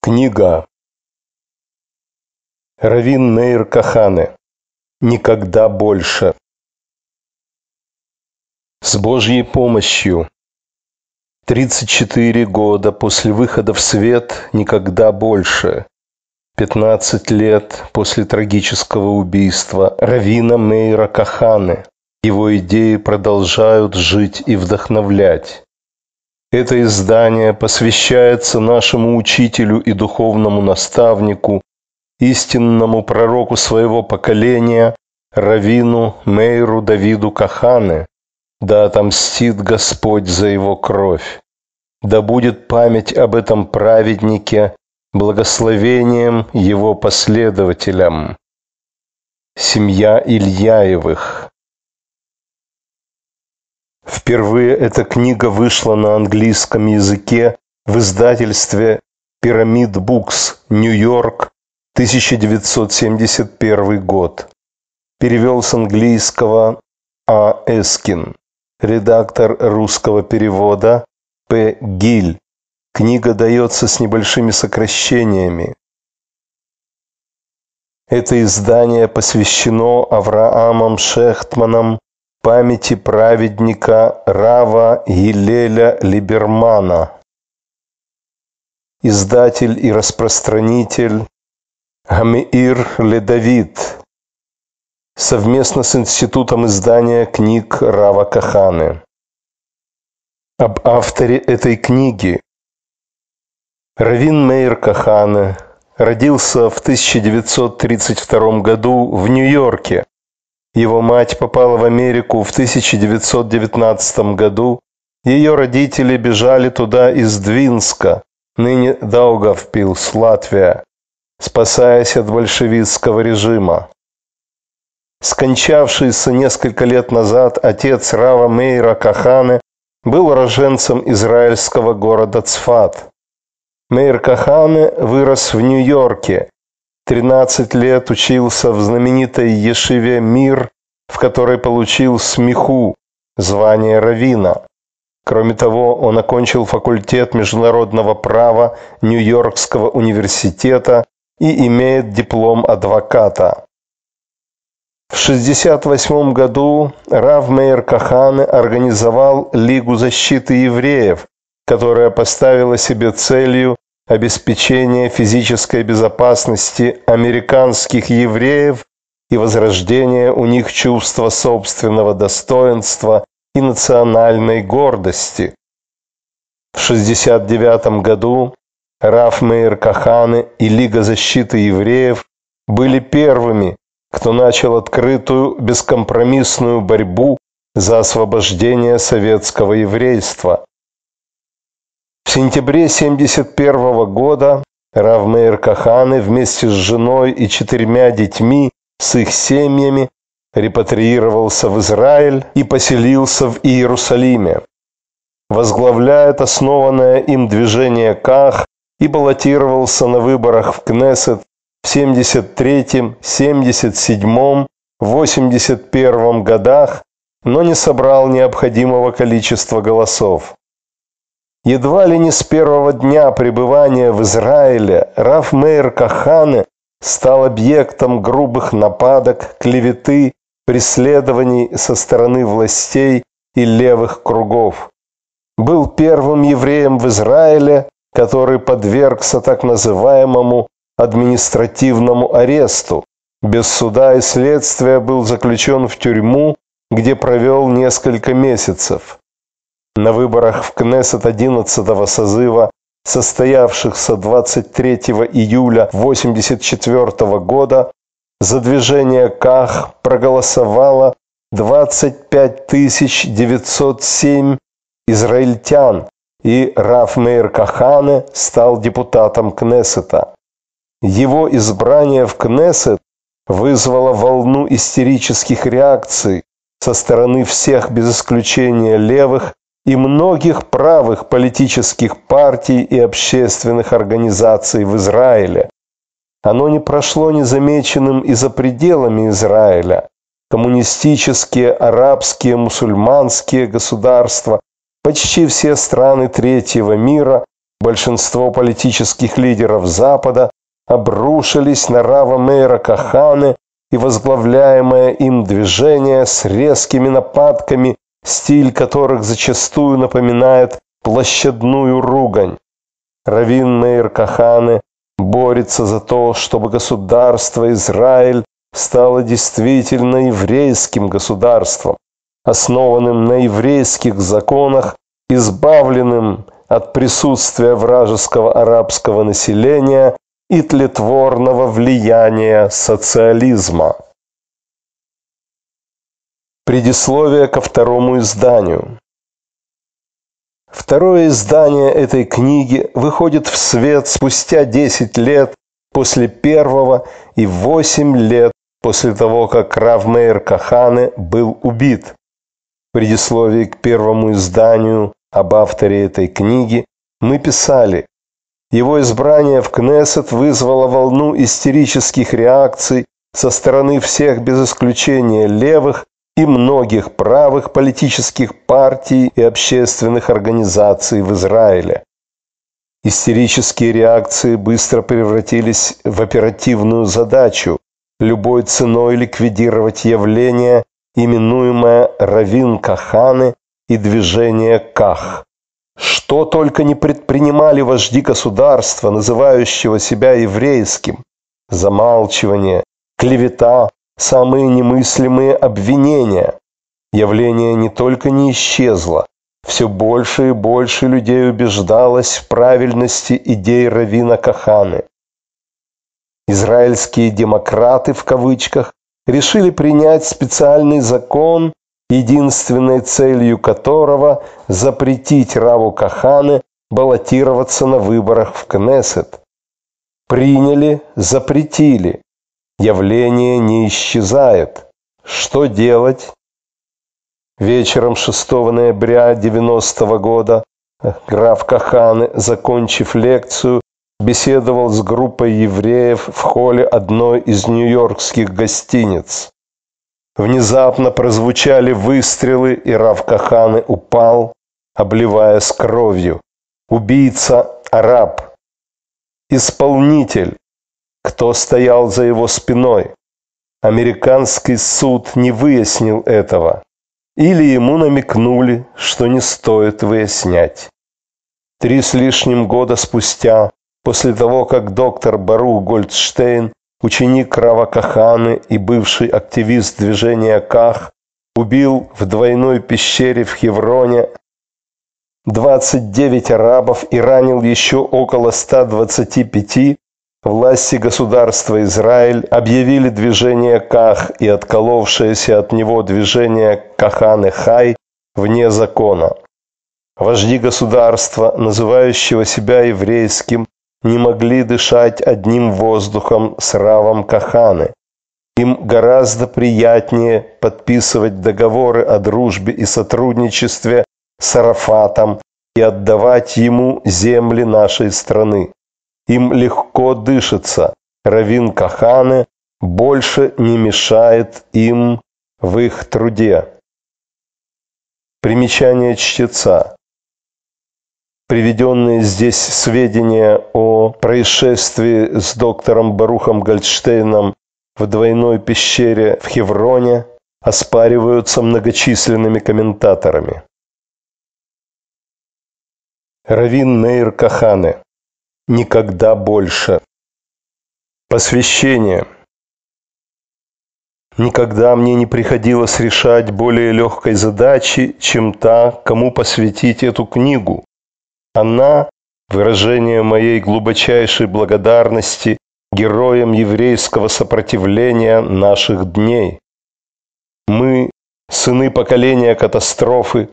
Книга. Равин Мейр Кахане «Никогда больше» С Божьей помощью. 34 года после выхода в свет «Никогда больше» 15 лет после трагического убийства Равина Мейра Каханы. Его идеи продолжают жить и вдохновлять. Это издание посвящается нашему учителю и духовному наставнику, истинному пророку своего поколения, Равину Мейру Давиду Кахане. Да отомстит Господь за его кровь. Да будет память об этом праведнике благословением его последователям. Семья Ильяевых Впервые эта книга вышла на английском языке в издательстве «Пирамид Букс», Нью-Йорк, 1971 год. Перевел с английского А. Эскин. Редактор русского перевода П. Гиль. Книга дается с небольшими сокращениями. Это издание посвящено Авраамам Шехтманам, памяти праведника Рава Гилеля Либермана. Издатель и распространитель Гамиир Ледавид совместно с Институтом издания книг Рава Каханы. Об авторе этой книги Равин Мейр Кахане родился в 1932 году в Нью-Йорке его мать попала в Америку в 1919 году. Ее родители бежали туда из Двинска, ныне Даугавпилс, Латвия, спасаясь от большевистского режима. Скончавшийся несколько лет назад отец Рава Мейра Каханы был роженцем израильского города Цфат. Мейр Каханы вырос в Нью-Йорке 13 лет учился в знаменитой Ешиве «Мир», в которой получил смеху, звание равина. Кроме того, он окончил факультет международного права Нью-Йоркского университета и имеет диплом адвоката. В 1968 году Рав Мейер Кахане организовал Лигу защиты евреев, которая поставила себе целью обеспечение физической безопасности американских евреев и возрождение у них чувства собственного достоинства и национальной гордости. В 1969 году Раф Мейер Каханы и Лига защиты евреев были первыми, кто начал открытую бескомпромиссную борьбу за освобождение советского еврейства. В сентябре 1971 года Равмейр Каханы вместе с женой и четырьмя детьми с их семьями репатриировался в Израиль и поселился в Иерусалиме. Возглавляет основанное им движение Ках и баллотировался на выборах в Кнессет в 73, 77, 81 годах, но не собрал необходимого количества голосов. Едва ли не с первого дня пребывания в Израиле Раф Мейр Кахане стал объектом грубых нападок, клеветы, преследований со стороны властей и левых кругов. Был первым евреем в Израиле, который подвергся так называемому административному аресту. Без суда и следствия был заключен в тюрьму, где провел несколько месяцев. На выборах в Кнессет 11-го созыва, состоявшихся 23 июля 1984 года, за движение КАХ проголосовало 25 907 израильтян, и Раф Мейр Кахане стал депутатом Кнессета. Его избрание в Кнессет вызвало волну истерических реакций со стороны всех без исключения левых и многих правых политических партий и общественных организаций в Израиле. Оно не прошло незамеченным и за пределами Израиля. Коммунистические, арабские, мусульманские государства, почти все страны третьего мира большинство политических лидеров Запада обрушились на Рава Мейра Каханы и возглавляемое им движение с резкими нападками, стиль которых зачастую напоминает площадную ругань. Равин Мейр Каханы борется за то, чтобы государство Израиль стало действительно еврейским государством, основанным на еврейских законах, избавленным от присутствия вражеского арабского населения и тлетворного влияния социализма. Предисловие ко второму изданию. Второе издание этой книги выходит в свет спустя 10 лет после первого и 8 лет после того, как Равмейр Кахане был убит. В предисловии к первому изданию об авторе этой книги мы писали, его избрание в Кнессет вызвало волну истерических реакций со стороны всех без исключения левых и многих правых политических партий и общественных организаций в Израиле. Истерические реакции быстро превратились в оперативную задачу любой ценой ликвидировать явление, именуемое Равин Каханы и движение Ках. Что только не предпринимали вожди государства, называющего себя еврейским. Замалчивание, клевета, самые немыслимые обвинения. Явление не только не исчезло, все больше и больше людей убеждалось в правильности идей Равина Каханы. Израильские демократы в кавычках решили принять специальный закон, единственной целью которого запретить Раву Каханы баллотироваться на выборах в Кнессет. Приняли, запретили. Явление не исчезает. Что делать? Вечером 6 ноября 90 -го года граф Каханы, закончив лекцию, беседовал с группой евреев в холле одной из нью-йоркских гостиниц. Внезапно прозвучали выстрелы, и Рав Каханы упал, обливаясь кровью. Убийца – араб. Исполнитель кто стоял за его спиной. Американский суд не выяснил этого. Или ему намекнули, что не стоит выяснять. Три с лишним года спустя, после того, как доктор Бару Гольдштейн, ученик Рава Каханы и бывший активист движения Ках, убил в двойной пещере в Хевроне 29 арабов и ранил еще около 125, Власти государства Израиль объявили движение Ках и отколовшееся от него движение Каханы Хай вне закона. Вожди государства, называющего себя еврейским, не могли дышать одним воздухом с равом Каханы. Им гораздо приятнее подписывать договоры о дружбе и сотрудничестве с Арафатом и отдавать ему земли нашей страны. Им легко дышится. Равин Каханы больше не мешает им в их труде. Примечание чтеца. Приведенные здесь сведения о происшествии с доктором Барухом Гольдштейном в двойной пещере в Хевроне оспариваются многочисленными комментаторами. Равин Мейр Каханы никогда больше. Посвящение. Никогда мне не приходилось решать более легкой задачи, чем та, кому посвятить эту книгу. Она – выражение моей глубочайшей благодарности героям еврейского сопротивления наших дней. Мы, сыны поколения катастрофы,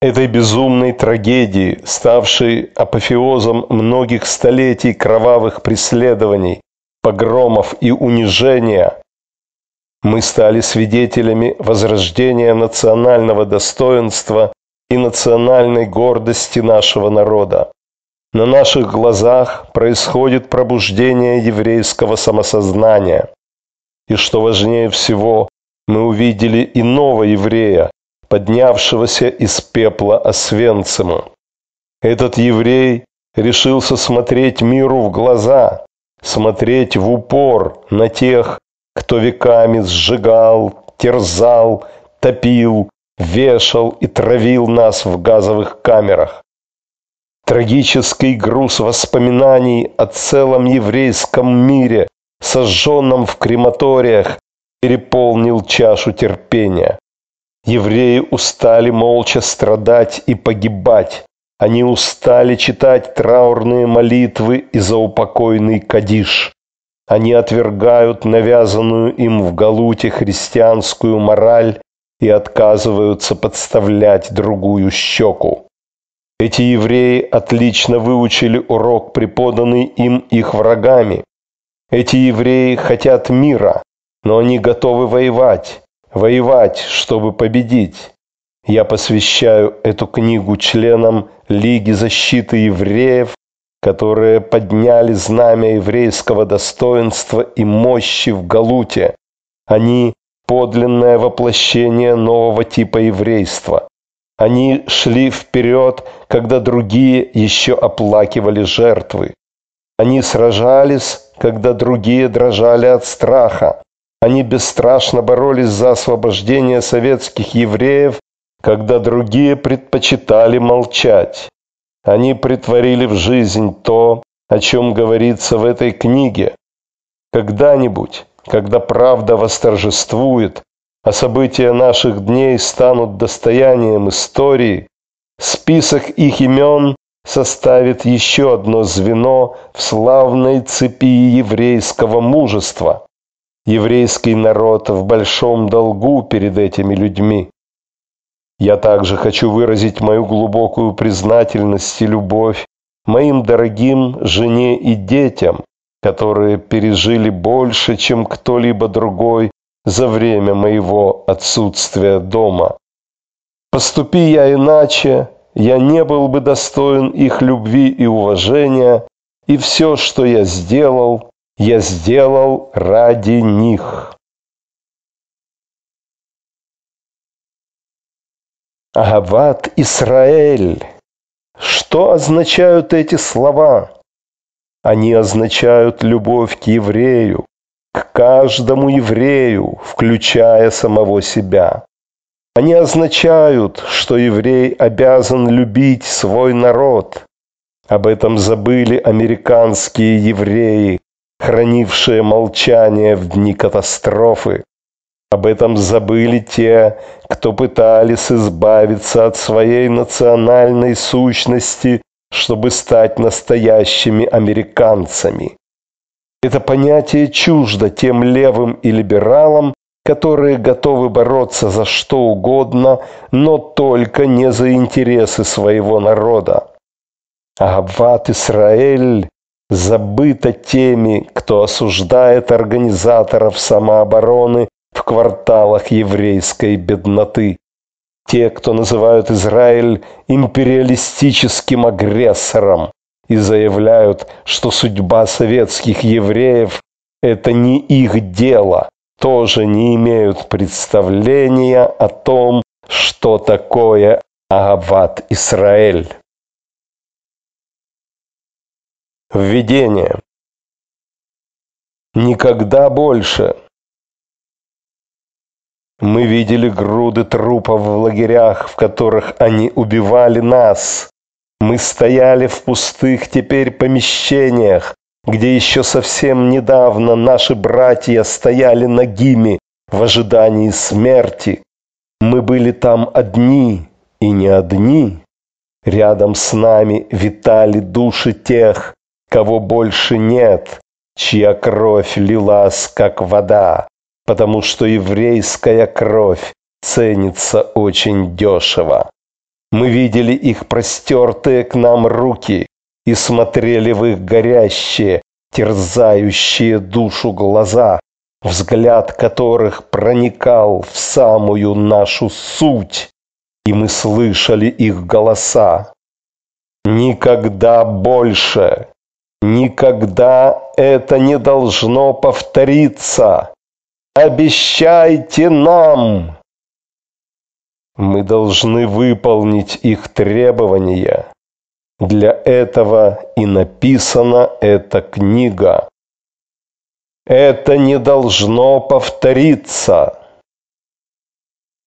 этой безумной трагедии, ставшей апофеозом многих столетий кровавых преследований, погромов и унижения, мы стали свидетелями возрождения национального достоинства и национальной гордости нашего народа. На наших глазах происходит пробуждение еврейского самосознания. И что важнее всего, мы увидели иного еврея, поднявшегося из пепла Освенцима. Этот еврей решился смотреть миру в глаза, смотреть в упор на тех, кто веками сжигал, терзал, топил, вешал и травил нас в газовых камерах. Трагический груз воспоминаний о целом еврейском мире, сожженном в крематориях, переполнил чашу терпения. Евреи устали молча страдать и погибать. Они устали читать траурные молитвы и заупокойный кадиш. Они отвергают навязанную им в Галуте христианскую мораль и отказываются подставлять другую щеку. Эти евреи отлично выучили урок, преподанный им их врагами. Эти евреи хотят мира, но они готовы воевать, воевать, чтобы победить. Я посвящаю эту книгу членам Лиги защиты евреев, которые подняли знамя еврейского достоинства и мощи в Галуте. Они – подлинное воплощение нового типа еврейства. Они шли вперед, когда другие еще оплакивали жертвы. Они сражались, когда другие дрожали от страха. Они бесстрашно боролись за освобождение советских евреев, когда другие предпочитали молчать. Они притворили в жизнь то, о чем говорится в этой книге. Когда-нибудь, когда правда восторжествует, а события наших дней станут достоянием истории, список их имен составит еще одно звено в славной цепи еврейского мужества. Еврейский народ в большом долгу перед этими людьми. Я также хочу выразить мою глубокую признательность и любовь моим дорогим жене и детям, которые пережили больше, чем кто-либо другой за время моего отсутствия дома. Поступи я иначе, я не был бы достоин их любви и уважения, и все, что я сделал, я сделал ради них. Агават Исраэль. Что означают эти слова? Они означают любовь к еврею, к каждому еврею, включая самого себя. Они означают, что еврей обязан любить свой народ. Об этом забыли американские евреи, хранившие молчание в дни катастрофы. Об этом забыли те, кто пытались избавиться от своей национальной сущности, чтобы стать настоящими американцами. Это понятие чуждо тем левым и либералам, которые готовы бороться за что угодно, но только не за интересы своего народа. Агават Исраэль забыто теми, кто осуждает организаторов самообороны в кварталах еврейской бедноты. Те, кто называют Израиль империалистическим агрессором и заявляют, что судьба советских евреев – это не их дело, тоже не имеют представления о том, что такое Агават Исраэль. Введение. Никогда больше. Мы видели груды трупов в лагерях, в которых они убивали нас. Мы стояли в пустых теперь помещениях, где еще совсем недавно наши братья стояли нагими в ожидании смерти. Мы были там одни и не одни. Рядом с нами витали души тех, кого больше нет, чья кровь лилась, как вода, потому что еврейская кровь ценится очень дешево. Мы видели их простертые к нам руки и смотрели в их горящие, терзающие душу глаза, взгляд которых проникал в самую нашу суть, и мы слышали их голоса. Никогда больше Никогда это не должно повториться. Обещайте нам. Мы должны выполнить их требования. Для этого и написана эта книга. Это не должно повториться.